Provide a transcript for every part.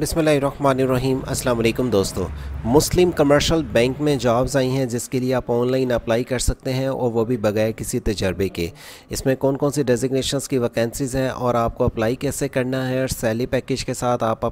बिसमीम अल्लाम दोस्तों। मुस्लिम कमर्शियल बैंक में जॉब्स आई हैं, जिसके लिए आप ऑनलाइन अप्लाई कर सकते हैं, और वो भी बगैर किसी तजर्बे के। इसमें कौन कौन सी डेजिग्नेशंस की वैकेंसीज़ हैं, और आपको अप्लाई कैसे करना है, और सैली पैकेज के साथ आप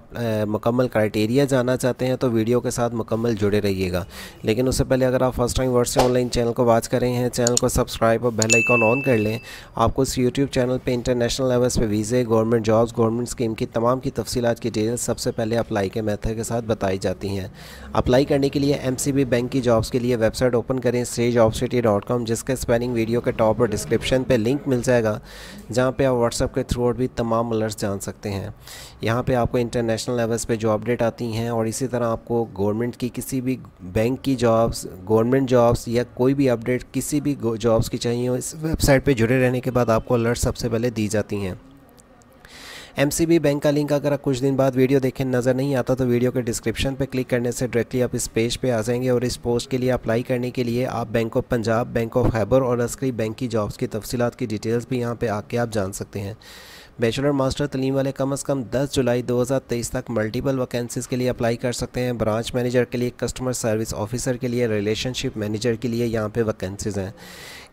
मुकम्मल क्राइटेरिया जाना चाहते हैं तो वीडियो के साथ मुकम्मल जुड़े रहिएगा। लेकिन उससे पहले अगर आप फ़र्स्ट टाइम वर्ड से ऑनलाइन चैनल को वॉच कर रहे हैं चैनल को सब्सक्राइब और बेल आइकॉन ऑन कर लें, आपको इस यूट्यूब चैनल पर इंटरनेशनल लेवल्स पर वीज़े गवर्नमेंट जॉब्स गवर्नमेंट स्कीम की तमाम की तफसीत की डिटेल सबसे पहले अप्लाई के मेथड के साथ बताई जाती हैं। अप्लाई करने के लिए एमसीबी बैंक की जॉब्स के लिए वेबसाइट ओपन करें स्टे जॉब सिटी डॉट कॉम जिसका स्पेलिंग वीडियो के टॉप और डिस्क्रिप्शन पर लिंक मिल जाएगा, जहाँ पर आप व्हाट्सअप के थ्रू भी तमाम अलर्ट्स जान सकते हैं। यहाँ पर आपको इंटरनेशनल लेवल्स पर जो अपडेट आती हैं, और इसी तरह आपको गवर्नमेंट की किसी भी बैंक की जॉब्स गवर्नमेंट जॉब्स या कोई भी अपडेट किसी भी जॉब्स की चाहिए, इस वेबसाइट पर जुड़े रहने के बाद आपको अलर्ट सबसे पहले दी जाती हैं। एमसीबी बैंक का लिंक अगर आप कुछ दिन बाद वीडियो देखें, नज़र नहीं आता तो वीडियो के डिस्क्रिप्शन पर क्लिक करने से डायरेक्टली आप इस पेज पर आ जाएँगे और इस पोस्ट के लिए अप्लाई करने के लिए आप bank of Punjab bank of Khyber और अस्करी बैंक की जॉब्स की तफसीत की डिटेल्स भी यहाँ पर आके आप जान सकते हैं। बैचलर मास्टर तलीम वाले कम अज़ कम 10 जुलाई 2023 तक मल्टीपल वैकेंसीज़ के लिए अप्लाई कर सकते हैं। ब्रांच मैनेजर के लिए कस्टमर सर्विस ऑफिसर के लिए रिलेशनशिप मैनेजर के लिए यहाँ पे वैकेंसीज़ हैं।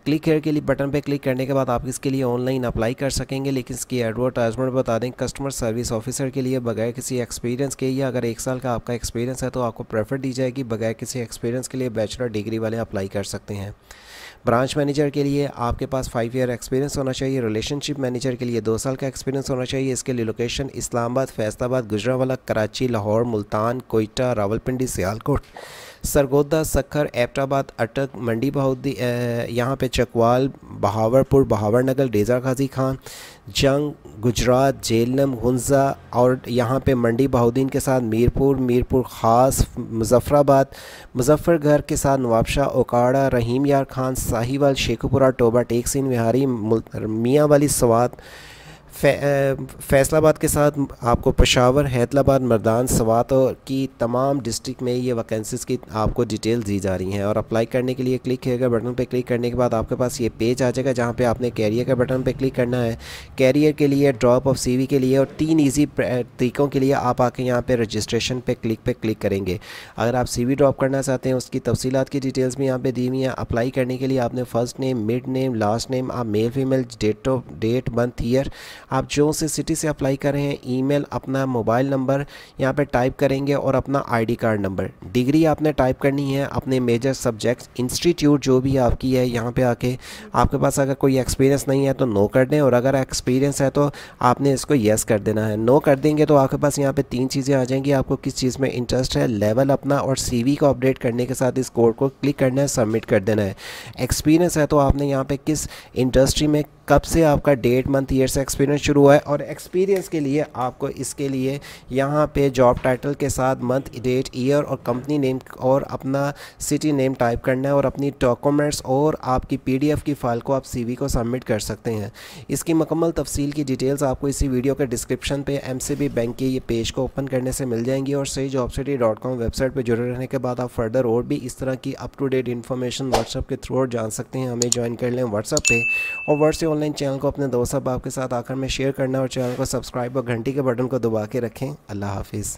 क्लिक हेयर के लिए बटन पे क्लिक करने के बाद आप इसके लिए ऑनलाइन अप्लाई कर सकेंगे, लेकिन इसकी एडवर्टाइजमेंट बता दें कस्टमर सर्विस ऑफिसर के लिए बगैर किसी एक्सपीरियंस के, या अगर एक साल का आपका एक्सपीरियंस है तो आपको प्रेफर दी जाएगी, बगैर किसी एक्सपीरियंस के लिए बैचलर डिग्री वाले अप्लाई कर सकते हैं। ब्रांच मैनेजर के लिए आपके पास फाइव ईयर एक्सपीरियंस होना चाहिए रिलेशनशिप मैनेजर के लिए दो साल का एक्सपीरियंस होना चाहिए। इसके लिए लोकेशन इस्लामाबाद, फैसलाबाद, गुजरावाला, कराची, लाहौर, मुल्तान, कोयटा, रावलपिंडी, सियालकोट। सरगोदा, सखर, एबटाबाद, अटक मंडी बहाउद्दी यहाँ पे चकवाल, बहावरपुर बहावर नगर डेज़ा गाजी खान, जंग, गुजरात जेलम हंजा और यहाँ पे मंडी बहाउद्दीन के साथ मीरपुर मीरपुर ख़ास मुजफ़राबाद मुजफ़रगढ़ के साथ नवाबशाह ओकाड़ा, रहीम यार खान, साहिवाल, शेखुपुरा, टोबा, टेकसिन विहारी मियाँ वाली सवात फैसलाबाद के साथ आपको पेशावर, हैदराबाद, मरदान, सवात और की तमाम डिस्ट्रिक्ट में ये वैकेंसीज़ की आपको डिटेल दी जा रही हैं। और अप्लाई करने के लिए क्लिक किएगा बटन पर क्लिक करने के बाद आपके पास ये पेज आ जाएगा जहाँ पे आपने कैरियर के बटन पर क्लिक करना है। कैरियर के लिए ड्रॉप ऑफ़ सीवी के लिए और तीन ईजी तरीक़ों के लिए आप आके यहाँ पर रजिस्ट्रेशन पे क्लिक पर क्लिक करेंगे। अगर आप सीवी ड्रॉप करना चाहते हैं, उसकी तफसीत की डिटेल्स भी यहाँ पर दी हुई हैं। अप्लाई करने के लिए आपने first name mid name last name आप male female date of date month year आप जो से सिटी से अप्लाई कर रहे हैं ईमेल अपना मोबाइल नंबर यहाँ पे टाइप करेंगे और अपना आईडी कार्ड नंबर डिग्री आपने टाइप करनी है, अपने मेजर सब्जेक्ट्स इंस्टीट्यूट जो भी आपकी है, यहाँ पे आके आपके पास अगर कोई एक्सपीरियंस नहीं है तो नो कर दें और अगर एक्सपीरियंस है तो आपने इसको येस कर देना है। नो कर देंगे तो आपके पास यहाँ पर तीन चीज़ें आ जाएँगी, आपको किस चीज़ में इंटरेस्ट है लेवल अपना और सीवी को अपडेट करने के साथ इस कोड को क्लिक करना है सबमिट कर देना है। एक्सपीरियंस है तो आपने यहाँ पर किस इंडस्ट्री में कब से आपका डेट मंथ ईयर से एक्सपीरियंस शुरू हुआ है और एक्सपीरियंस के लिए आपको इसके लिए यहाँ पे जॉब टाइटल के साथ मंथ डेट ईयर और कंपनी नेम और अपना सिटी नेम टाइप करना है और अपनी डॉक्यूमेंट्स और आपकी पीडीएफ की फ़ाइल को आप सीवी को सबमिट कर सकते हैं। इसकी मुकम्मल तफसील की डिटेल्स आपको इसी वीडियो के डिस्क्रिप्शन पे एमसीबी बैंक के ये पेज को ओपन करने से मिल जाएँगी और सही job city dot com website पर जुड़े रहने के बाद आप फर्दर और भी इस तरह की up to date information WhatsApp के थ्रू और जान सकते हैं। हमें ज्वाइन कर लें व्हाट्सअप पे और से ऑनलाइन चैनल को अपने दोस्त अहबाब आपके साथ आकर में शेयर करना और चैनल को सब्सक्राइब और घंटी के बटन को दबा के रखें। अल्लाह हाफिज़।